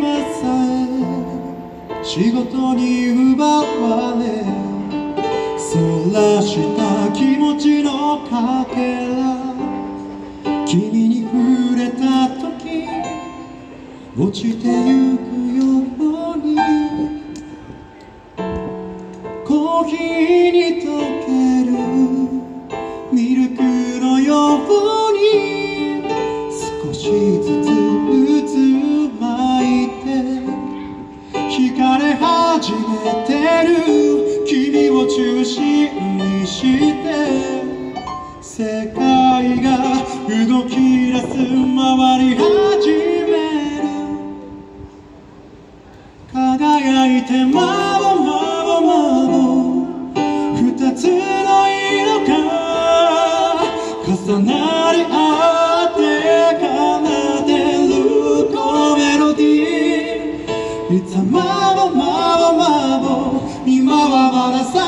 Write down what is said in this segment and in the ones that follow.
さえ仕事に奪われそらした気持ちのかけら君に触れた時落ちてゆくように。コーヒーにして世界が動き出す。回り始める輝いてまぼまぼまぼ二つの色が重なり合って奏でるこのメロディーいつまぼまぼまぼ今はまださ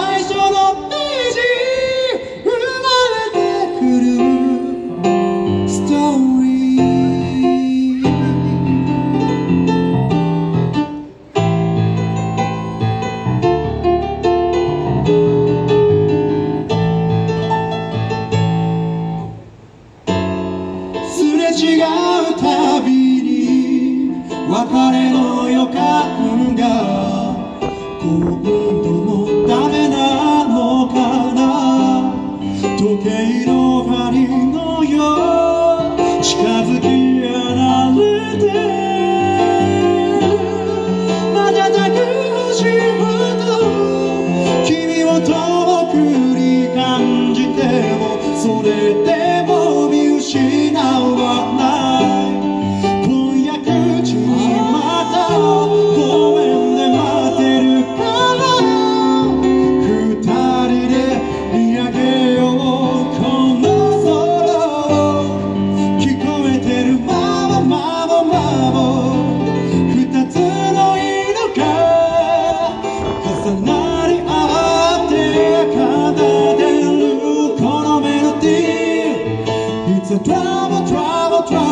So travel, travel, travel.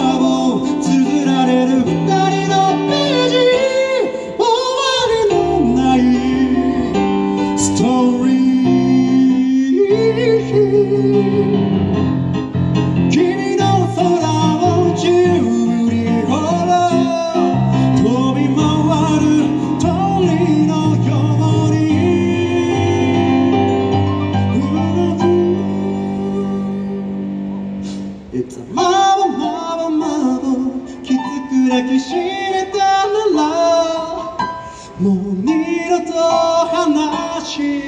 抱きしめたならもう二度と話し